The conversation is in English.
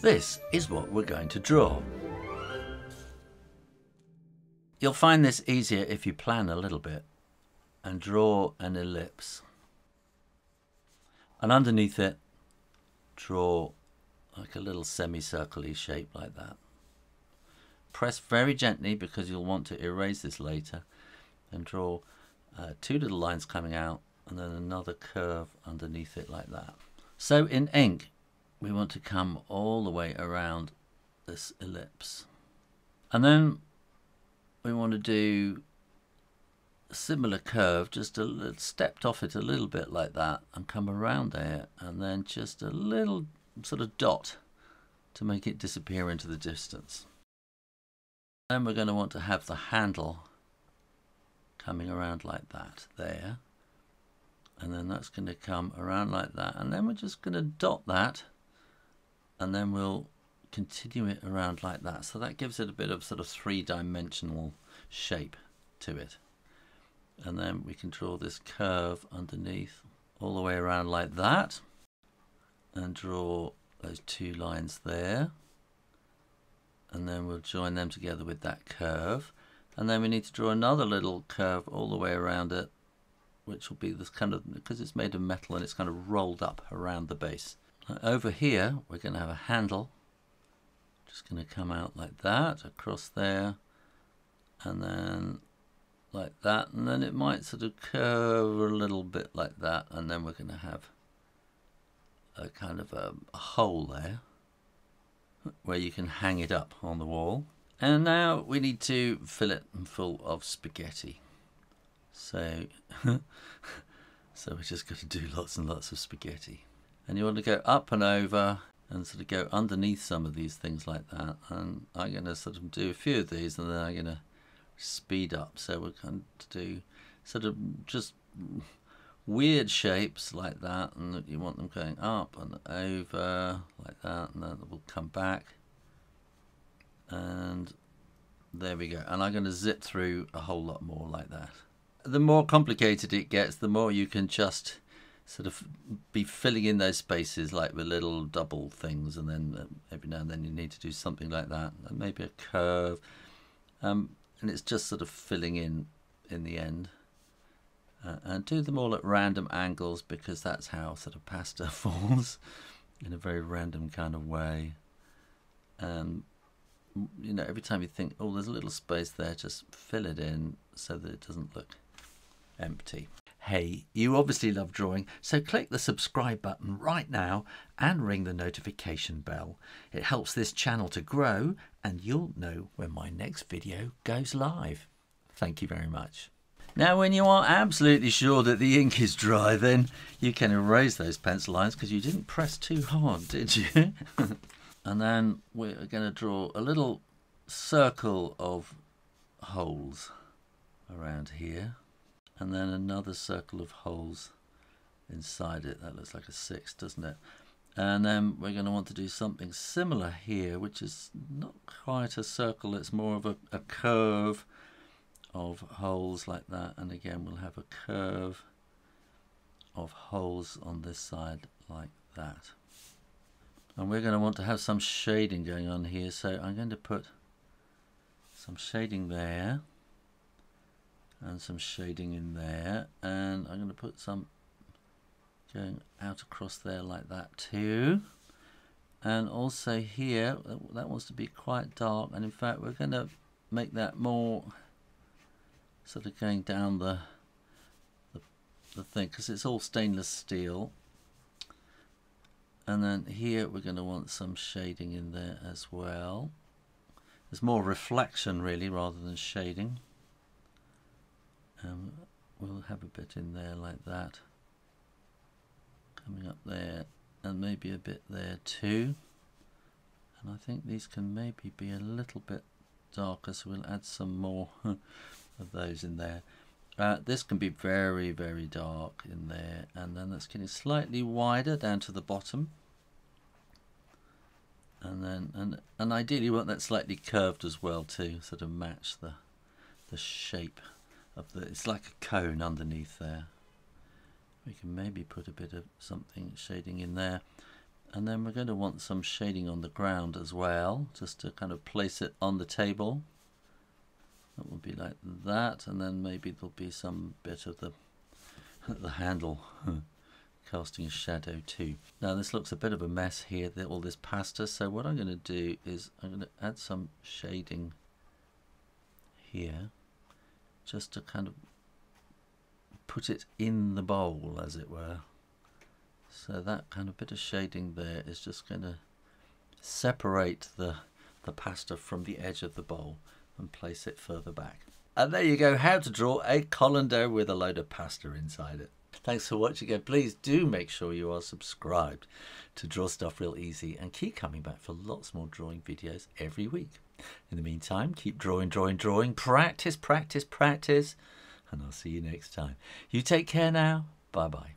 This is what we're going to draw. You'll find this easier if you plan a little bit and draw an ellipse. And underneath it, draw like a little semicircle shape like that. Press very gently because you'll want to erase this later and draw uh, two little lines coming out and then another curve underneath it like that. So in ink, we want to come all the way around this ellipse. And then we want to do a similar curve, just a little, stepped off it a little bit like that and come around there and then just a little sort of dot to make it disappear into the distance. Then we're going to want to have the handle coming around like that there and then that's going to come around like that and then we're just going to dot that and then we'll continue it around like that. So that gives it a bit of sort of three-dimensional shape to it. And then we can draw this curve underneath all the way around like that and draw those two lines there. And then we'll join them together with that curve. And then we need to draw another little curve all the way around it which will be this kind of because it's made of metal and it's kind of rolled up around the base over here we're going to have a handle. Just going to come out like that across there and then like that and then it might sort of curve a little bit like that and then we're going to have a kind of a, a hole there where you can hang it up on the wall. And now we need to fill it full of spaghetti. So so we're just going to do lots and lots of spaghetti and you want to go up and over and sort of go underneath some of these things like that. And I'm going to sort of do a few of these and then I'm going to speed up. So we're going to do sort of just weird shapes like that and you want them going up and over like that and then we'll come back. And there we go. And I'm going to zip through a whole lot more like that. The more complicated it gets the more you can just sort of be filling in those spaces like with little double things and then uh, every now and then you need to do something like that and maybe a curve. Um, and it's just sort of filling in in the end. Uh, and do them all at random angles because that's how sort of pasta falls in a very random kind of way. And you know every time you think oh there's a little space there just fill it in so that it doesn't look empty Hey, you obviously love drawing, so click the subscribe button right now and ring the notification bell. It helps this channel to grow and you'll know when my next video goes live. Thank you very much. Now when you are absolutely sure that the ink is dry then you can erase those pencil lines because you didn't press too hard did you? and then we're going to draw a little circle of holes around here and then another circle of holes inside it. That looks like a six, doesn't it? And then we're going to want to do something similar here, which is not quite a circle, it's more of a, a curve of holes like that. And again, we'll have a curve of holes on this side like that. And we're going to want to have some shading going on here, so I'm going to put some shading there and some shading in there. And I'm going to put some going out across there like that too. And also here that wants to be quite dark. And in fact we're going to make that more sort of going down the the, the thing because it's all stainless steel. And then here we're going to want some shading in there as well. There's more reflection really rather than shading um, we'll have a bit in there like that. Coming up there and maybe a bit there too. And I think these can maybe be a little bit darker so we'll add some more of those in there. Uh, this can be very very dark in there and then that's getting slightly wider down to the bottom. And then and and ideally you want that slightly curved as well too sort of match the the shape of the it's like a cone underneath there. We can maybe put a bit of something shading in there. And then we're going to want some shading on the ground as well just to kind of place it on the table. That will be like that and then maybe there'll be some bit of the the handle casting a shadow too. Now this looks a bit of a mess here all this pasta so what I'm going to do is I'm going to add some shading here just to kind of put it in the bowl as it were. So that kind of bit of shading there is just going to separate the the pasta from the edge of the bowl and place it further back. And there you go how to draw a colander with a load of pasta inside it thanks for watching and please do make sure you are subscribed to draw stuff real easy and keep coming back for lots more drawing videos every week in the meantime keep drawing drawing drawing practice practice practice and I'll see you next time. You take care now. Bye bye.